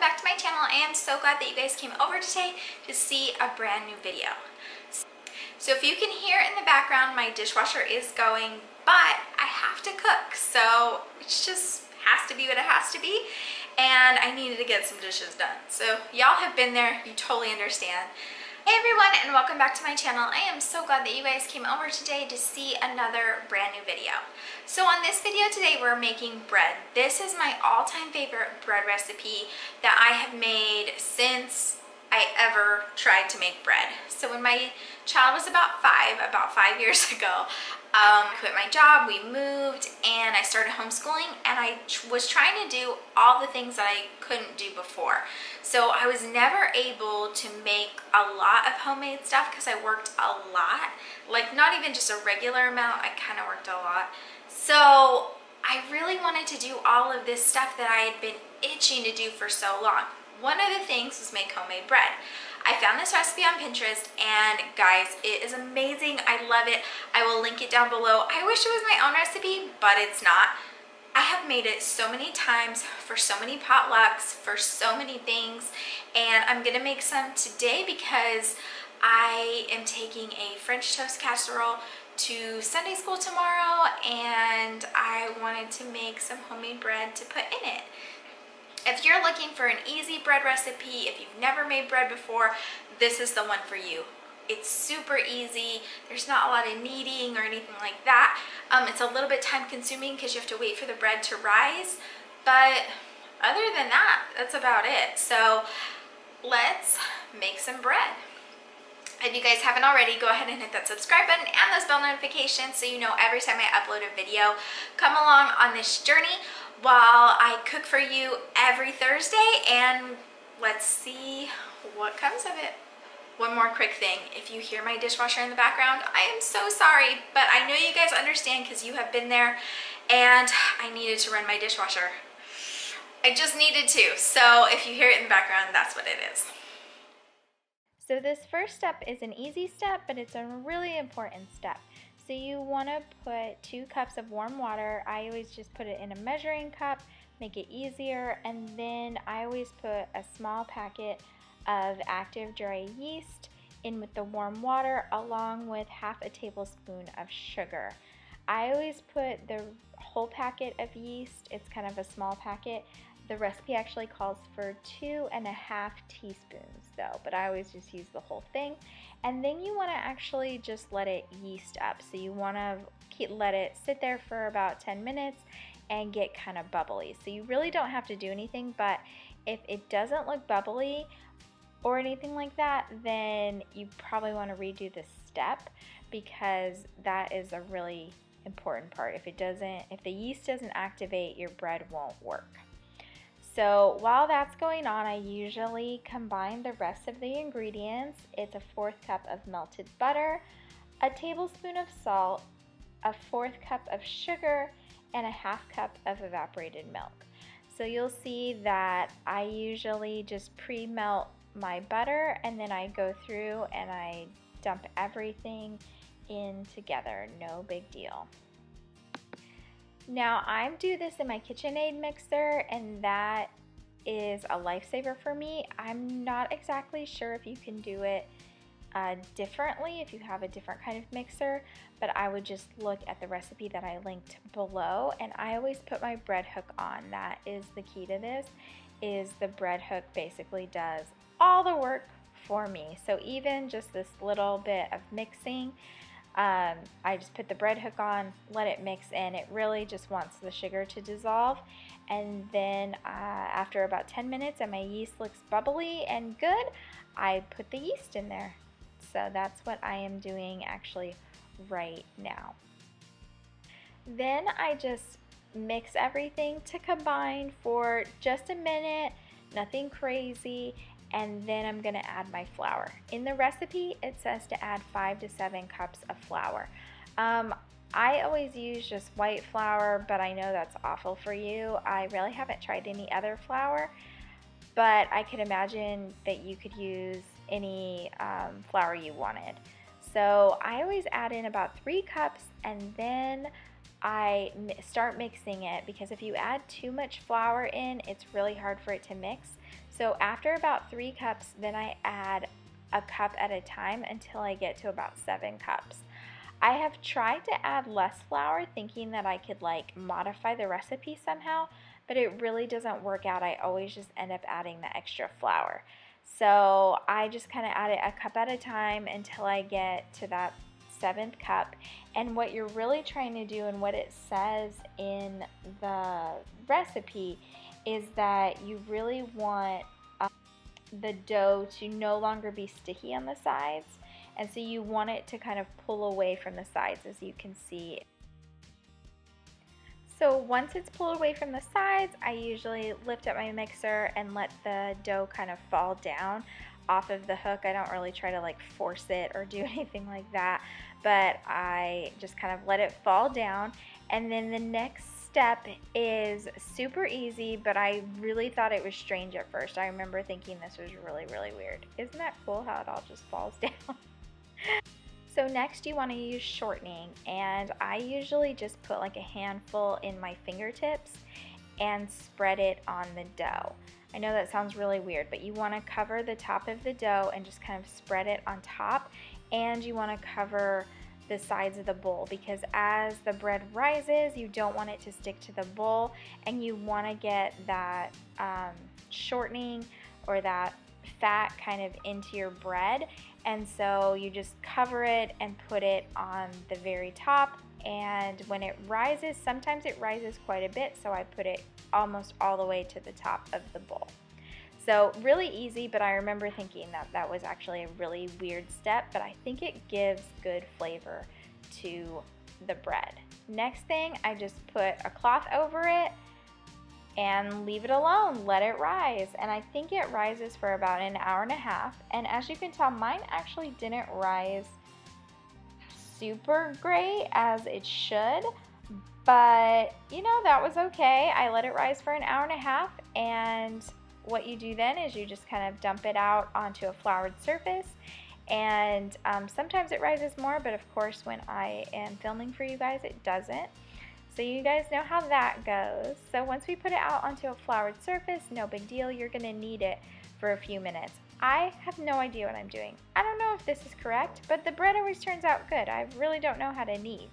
welcome back to my channel. I am so glad that you guys came over today to see a brand new video. So if you can hear in the background, my dishwasher is going, but I have to cook. So it just has to be what it has to be. And I needed to get some dishes done. So y'all have been there, you totally understand. Hey everyone and welcome back to my channel. I am so glad that you guys came over today to see another brand new video. So on this video today we're making bread. This is my all-time favorite bread recipe that I have made since I ever tried to make bread. So when my child was about five, about five years ago, um, I quit my job, we moved, and I started homeschooling, and I was trying to do all the things that I couldn't do before. So I was never able to make a lot of homemade stuff because I worked a lot. Like not even just a regular amount, I kind of worked a lot. So I really wanted to do all of this stuff that I had been itching to do for so long. One of the things was make homemade bread. I found this recipe on Pinterest and guys, it is amazing. I love it. I will link it down below. I wish it was my own recipe, but it's not. I have made it so many times for so many potlucks, for so many things, and I'm gonna make some today because I am taking a French toast casserole to Sunday school tomorrow and I wanted to make some homemade bread to put in it. If you're looking for an easy bread recipe, if you've never made bread before, this is the one for you. It's super easy. There's not a lot of kneading or anything like that. Um, it's a little bit time consuming because you have to wait for the bread to rise. But other than that, that's about it. So let's make some bread. If you guys haven't already, go ahead and hit that subscribe button and those bell notifications so you know every time I upload a video. Come along on this journey while I cook for you every Thursday and let's see what comes of it. One more quick thing, if you hear my dishwasher in the background, I am so sorry, but I know you guys understand because you have been there and I needed to run my dishwasher. I just needed to, so if you hear it in the background, that's what it is. So this first step is an easy step, but it's a really important step. So you want to put two cups of warm water. I always just put it in a measuring cup, make it easier. And then I always put a small packet of active dry yeast in with the warm water along with half a tablespoon of sugar. I always put the whole packet of yeast, it's kind of a small packet. The recipe actually calls for two and a half teaspoons though, but I always just use the whole thing. And then you want to actually just let it yeast up. So you want to let it sit there for about 10 minutes and get kind of bubbly. So you really don't have to do anything, but if it doesn't look bubbly or anything like that, then you probably want to redo the step because that is a really important part. If it doesn't, if the yeast doesn't activate, your bread won't work. So while that's going on, I usually combine the rest of the ingredients. It's a fourth cup of melted butter, a tablespoon of salt, a fourth cup of sugar, and a half cup of evaporated milk. So you'll see that I usually just pre-melt my butter and then I go through and I dump everything in together, no big deal. Now I do this in my KitchenAid mixer and that is a lifesaver for me. I'm not exactly sure if you can do it uh, differently if you have a different kind of mixer, but I would just look at the recipe that I linked below and I always put my bread hook on. That is the key to this, is the bread hook basically does all the work for me. So even just this little bit of mixing, um, I just put the bread hook on, let it mix in. It really just wants the sugar to dissolve. And then uh, after about 10 minutes and my yeast looks bubbly and good, I put the yeast in there. So that's what I am doing actually right now. Then I just mix everything to combine for just a minute, nothing crazy, and then I'm gonna add my flour. In the recipe, it says to add five to seven cups of flour. Um, I always use just white flour, but I know that's awful for you. I really haven't tried any other flour, but I could imagine that you could use any um, flour you wanted. So I always add in about three cups and then I start mixing it because if you add too much flour in, it's really hard for it to mix. So after about three cups, then I add a cup at a time until I get to about seven cups. I have tried to add less flour thinking that I could like modify the recipe somehow, but it really doesn't work out. I always just end up adding the extra flour. So I just kind of add it a cup at a time until I get to that seventh cup. And what you're really trying to do and what it says in the recipe is that you really want um, the dough to no longer be sticky on the sides. And so you want it to kind of pull away from the sides as you can see. So once it's pulled away from the sides, I usually lift up my mixer and let the dough kind of fall down off of the hook. I don't really try to like force it or do anything like that, but I just kind of let it fall down. And then the next step is super easy, but I really thought it was strange at first. I remember thinking this was really, really weird. Isn't that cool how it all just falls down? so next you want to use shortening and I usually just put like a handful in my fingertips and spread it on the dough. I know that sounds really weird, but you want to cover the top of the dough and just kind of spread it on top and you want to cover the sides of the bowl because as the bread rises, you don't want it to stick to the bowl and you want to get that um, shortening or that fat kind of into your bread. And so you just cover it and put it on the very top. And when it rises, sometimes it rises quite a bit, so I put it almost all the way to the top of the bowl. So really easy, but I remember thinking that that was actually a really weird step, but I think it gives good flavor to the bread. Next thing, I just put a cloth over it and leave it alone, let it rise. And I think it rises for about an hour and a half. And as you can tell, mine actually didn't rise super great as it should, but you know, that was okay. I let it rise for an hour and a half and what you do then is you just kind of dump it out onto a floured surface. And um, sometimes it rises more but of course when I am filming for you guys it doesn't. So you guys know how that goes. So once we put it out onto a floured surface no big deal. You're gonna knead it for a few minutes. I have no idea what I'm doing. I don't know if this is correct but the bread always turns out good. I really don't know how to knead.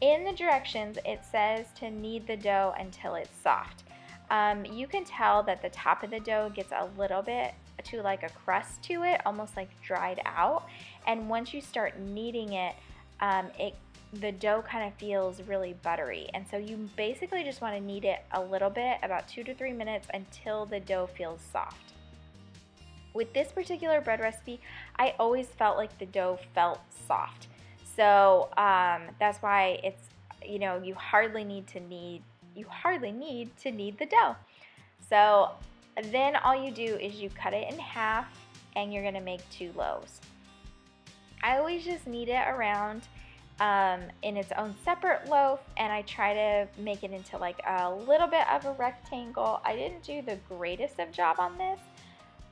In the directions it says to knead the dough until it's soft um, you can tell that the top of the dough gets a little bit to like a crust to it, almost like dried out. And once you start kneading it, um, it the dough kind of feels really buttery. And so you basically just want to knead it a little bit, about two to three minutes until the dough feels soft. With this particular bread recipe, I always felt like the dough felt soft. So um, that's why it's, you know, you hardly need to knead you hardly need to knead the dough. So then all you do is you cut it in half and you're gonna make two loaves. I always just knead it around um, in its own separate loaf and I try to make it into like a little bit of a rectangle. I didn't do the greatest of job on this,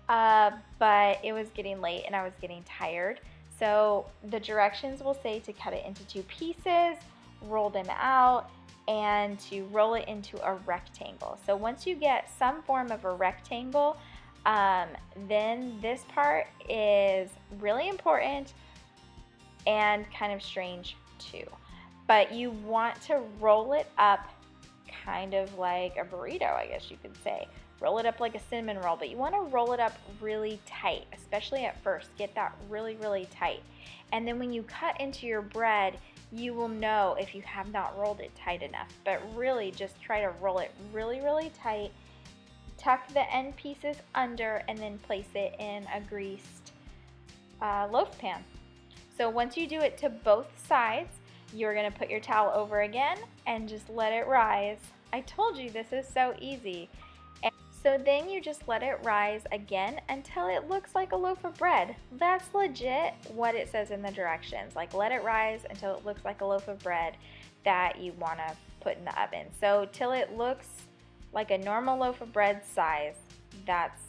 uh, but it was getting late and I was getting tired. So the directions will say to cut it into two pieces, roll them out, and to roll it into a rectangle. So once you get some form of a rectangle, um, then this part is really important and kind of strange too. But you want to roll it up kind of like a burrito, I guess you could say. Roll it up like a cinnamon roll, but you want to roll it up really tight, especially at first. Get that really, really tight. And then when you cut into your bread, you will know if you have not rolled it tight enough. But really just try to roll it really, really tight. Tuck the end pieces under and then place it in a greased uh, loaf pan. So once you do it to both sides, you're gonna put your towel over again and just let it rise. I told you this is so easy. So then you just let it rise again until it looks like a loaf of bread. That's legit what it says in the directions. Like let it rise until it looks like a loaf of bread that you want to put in the oven. So till it looks like a normal loaf of bread size, that's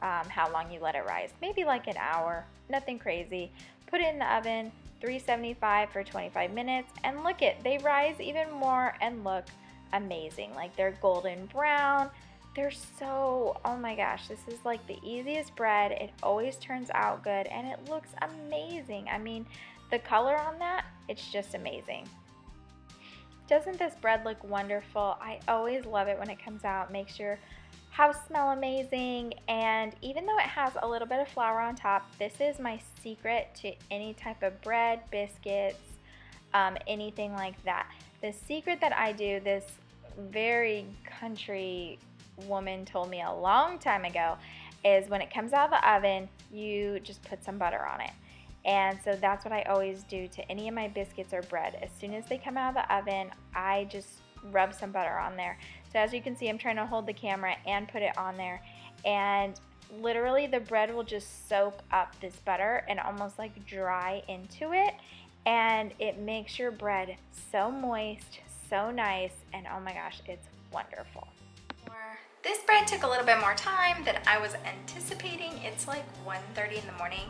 um, how long you let it rise. Maybe like an hour, nothing crazy. Put it in the oven, 375 for 25 minutes and look it, they rise even more and look amazing. Like they're golden brown. They're so, oh my gosh, this is like the easiest bread. It always turns out good and it looks amazing. I mean, the color on that, it's just amazing. Doesn't this bread look wonderful? I always love it when it comes out. Makes your house smell amazing. And even though it has a little bit of flour on top, this is my secret to any type of bread, biscuits, um, anything like that. The secret that I do, this very country woman told me a long time ago, is when it comes out of the oven, you just put some butter on it. And so that's what I always do to any of my biscuits or bread. As soon as they come out of the oven, I just rub some butter on there. So as you can see, I'm trying to hold the camera and put it on there. And literally the bread will just soak up this butter and almost like dry into it. And it makes your bread so moist, so nice, and oh my gosh, it's wonderful. This bread took a little bit more time than I was anticipating. It's like 1.30 in the morning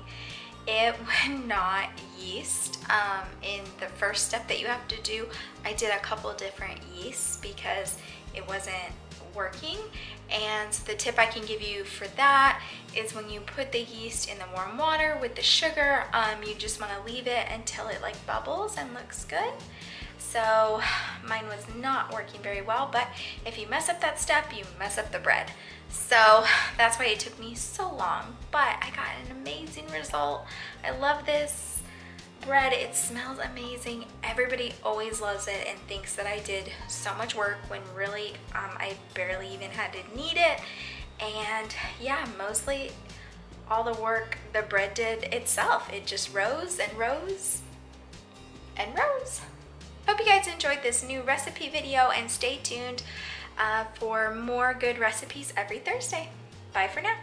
it would not yeast um, in the first step that you have to do. I did a couple different yeasts because it wasn't working and the tip I can give you for that is when you put the yeast in the warm water with the sugar um, you just want to leave it until it like bubbles and looks good so mine was not working very well but if you mess up that step you mess up the bread so that's why it took me so long, but I got an amazing result. I love this bread. It smells amazing. Everybody always loves it and thinks that I did so much work when really um, I barely even had to knead it. And yeah, mostly all the work the bread did itself. It just rose and rose and rose. Hope you guys enjoyed this new recipe video and stay tuned uh, for more good recipes every Thursday. Bye for now.